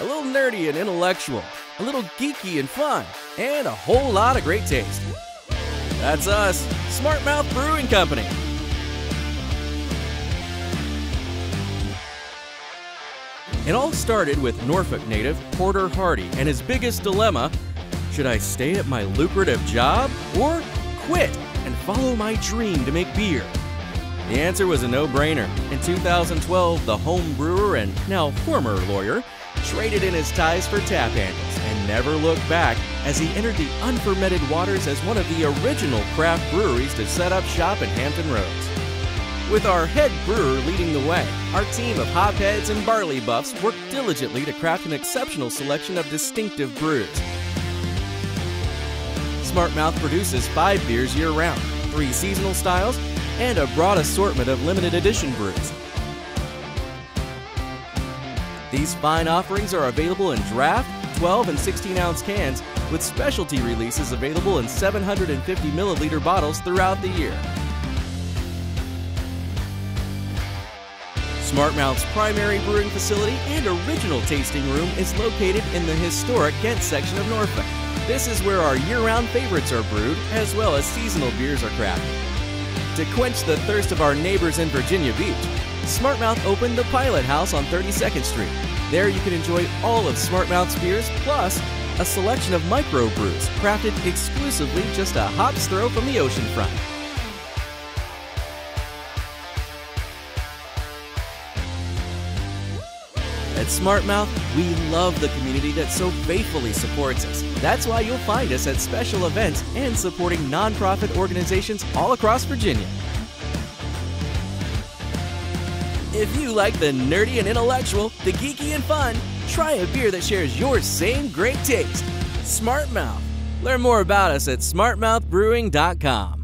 a little nerdy and intellectual, a little geeky and fun, and a whole lot of great taste. That's us, Smartmouth Brewing Company. It all started with Norfolk native Porter Hardy and his biggest dilemma should I stay at my lucrative job or quit and follow my dream to make beer? The answer was a no brainer. In 2012, the home brewer and now former lawyer traded in his ties for tap handles and never looked back as he entered the unfermented waters as one of the original craft breweries to set up shop in Hampton Roads. With our head brewer leading the way, our team of hopheads and barley buffs worked diligently to craft an exceptional selection of distinctive brews. Smartmouth produces five beers year round, three seasonal styles, and a broad assortment of limited edition brews. These fine offerings are available in draft, 12, and 16 ounce cans, with specialty releases available in 750 milliliter bottles throughout the year. Smartmouth's primary brewing facility and original tasting room is located in the historic Kent section of Norfolk. This is where our year round favorites are brewed, as well as seasonal beers are crafted. To quench the thirst of our neighbors in Virginia Beach, Smartmouth opened the Pilot House on 32nd Street. There you can enjoy all of Smartmouth's beers, plus a selection of micro brews crafted exclusively just a hop's throw from the ocean front. At Smartmouth, we love the community that so faithfully supports us. That's why you'll find us at special events and supporting nonprofit organizations all across Virginia. If you like the nerdy and intellectual, the geeky and fun, try a beer that shares your same great taste. Smartmouth. Learn more about us at smartmouthbrewing.com.